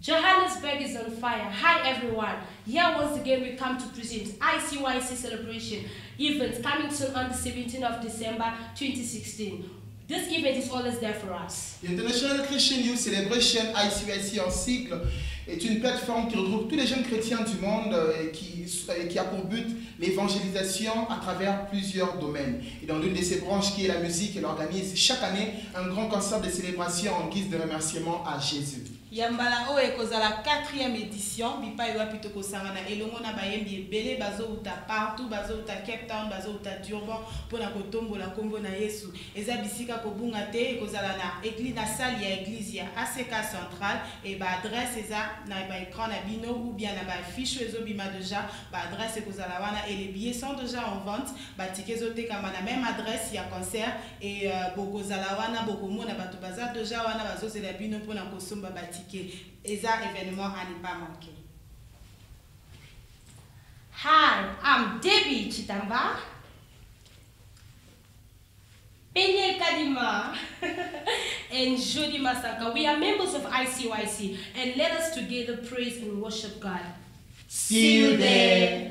Johannesburg is on fire. Hi everyone. Here once again we come to present ICYC celebration event coming soon on the 17th of December 2016. This event is always there for us. International Christian Youth Celebration, ICYC en cycle, est une plateforme qui regroupe tous les jeunes chrétiens du monde euh, et qui, et qui a pour but l'évangélisation à travers plusieurs domaines. Et dans l'une de ses branches qui est la musique, elle organise chaque année un grand concert de célébration en guise de remerciement à Jésus. Ya mbala oyo ekozala 4e édition bipai wapi tokosangana elongo na bayembi ebele bazouta partout bazouta cape town bazouta durban mpona kotombola nkombo na yesu. Eza bisika kobunga te ekozala na église na sali ya église ya ack central e baadresse eza na baécran na bino ou bien na baafishe oyo ezobima deja baadresse ekozala wana e les billets sont déjà en vente batike ezotekama na même adresse ya concert e bokozala wana bokomona bato baza deja wana bazozela bino mpona kosomba eza événement à ne pas manquer Hi, I'm Debbie Chitamba. Penye Kadima and Jody Masaka. We are members of ICYC and let us together praise and worship God. See you there.